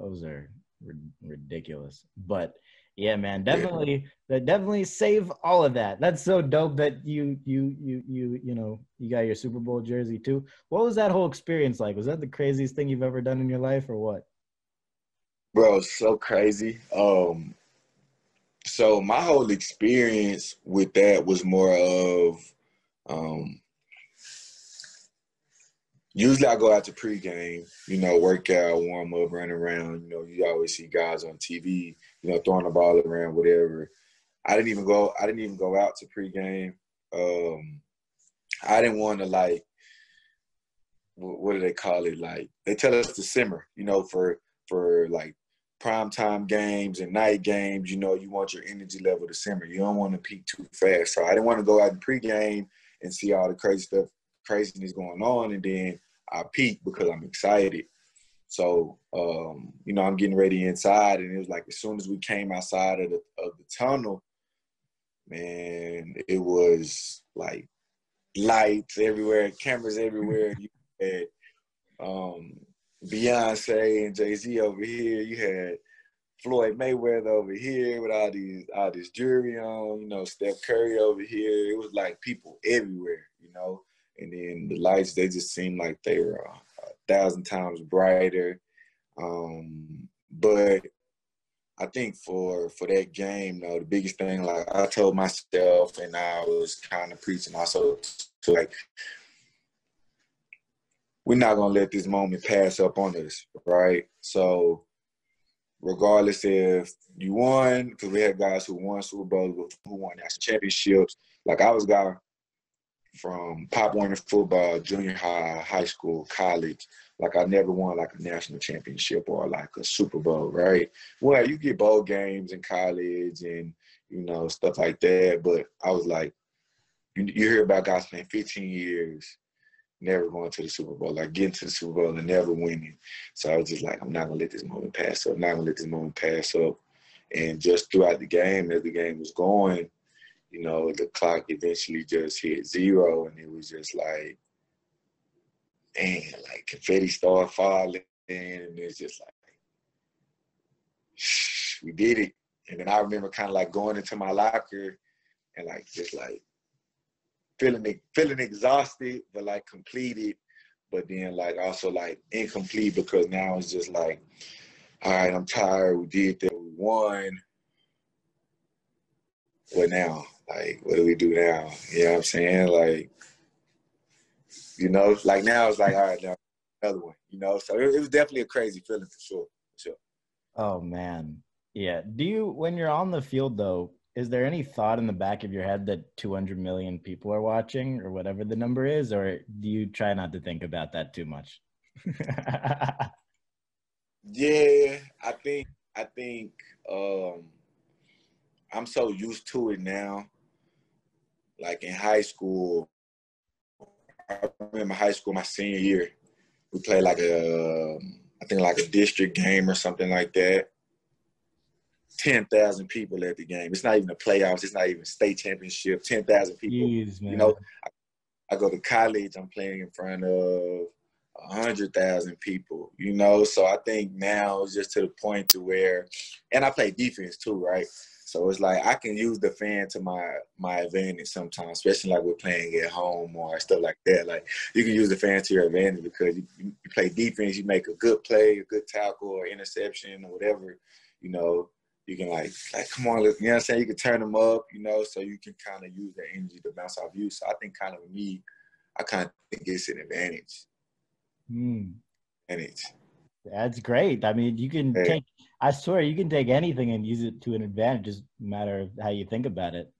those are ridiculous. But yeah, man, definitely, that definitely save all of that. That's so dope that you you you you you know you got your Super Bowl jersey too. What was that whole experience like? Was that the craziest thing you've ever done in your life, or what? Bro, so crazy. Um, so my whole experience with that was more of um usually I go out to pregame, you know, work out, warm up, run around. You know, you always see guys on TV, you know, throwing the ball around, whatever. I didn't even go. I didn't even go out to pregame. Um, I didn't want to like, what do they call it? Like they tell us to simmer, you know, for for like prime time games and night games. You know, you want your energy level to simmer. You don't want to peak too fast. So I didn't want to go out in pregame and see all the crazy stuff craziness going on, and then I peak because I'm excited. So um, you know, I'm getting ready inside, and it was like as soon as we came outside of the of the tunnel, man, it was like lights everywhere, cameras everywhere. You had um, Beyonce and Jay Z over here. You had Floyd Mayweather over here with all these all this jewelry on. You know, Steph Curry over here. It was like people everywhere. You know, and then the lights they just seemed like they were a, thousand times brighter. Um, but I think for for that game, though, the biggest thing, like I told myself, and I was kind of preaching also to like, we're not gonna let this moment pass up on us, right? So, regardless if you won, because we had guys who won Super Bowls, who won national championships. Like I was guy from Pop Warner football, junior high, high school, college. Like I never won like a national championship or like a Super Bowl, right? Well, you get bowl games in college and you know stuff like that, but I was like, you, you hear about guys playing 15 years, never going to the Super Bowl, like getting to the Super Bowl and never winning. So I was just like, I'm not gonna let this moment pass up. Not gonna let this moment pass up. And just throughout the game, as the game was going, you know, the clock eventually just hit zero and it was just like, man, like confetti started falling and it's just like, we did it. And then I remember kind of like going into my locker and like just like feeling feeling exhausted, but like completed, but then like also like incomplete because now it's just like, all right, I'm tired. We did that. We won. What now? Like, what do we do now? You know what I'm saying? Like, you know, like now it's like, all right, now another one. You know, so it, it was definitely a crazy feeling for sure. For sure. Oh man, yeah. Do you when you're on the field though? Is there any thought in the back of your head that 200 million people are watching, or whatever the number is, or do you try not to think about that too much? yeah, I think I think um, I'm so used to it now like in high school, I remember high school my senior year, we played like a, um, I think like a district game or something like that. Ten thousand people at the game. It's not even a playoffs. It's not even state championship. Ten thousand people. Jeez, you know, I, I, go to college. I'm playing in front of a hundred thousand people. You know, so I think now it's just to the point to where, and I play defense too, right? So it's like I can use the fan to my my advantage sometimes, especially like we're playing at home or stuff like that. Like you can use the fan to your advantage because you, you play defense, you make a good play, a good tackle or interception or whatever, you know, you can like like come on, you know what I'm saying? You can turn them up, you know, so you can kind of use that energy to bounce off you. So I think kind of me, I kind of think it's an advantage. Hmm. Advantage. That's great. I mean, you can hey. take I swear you can take anything and use it to an advantage. Just matter of how you think about it.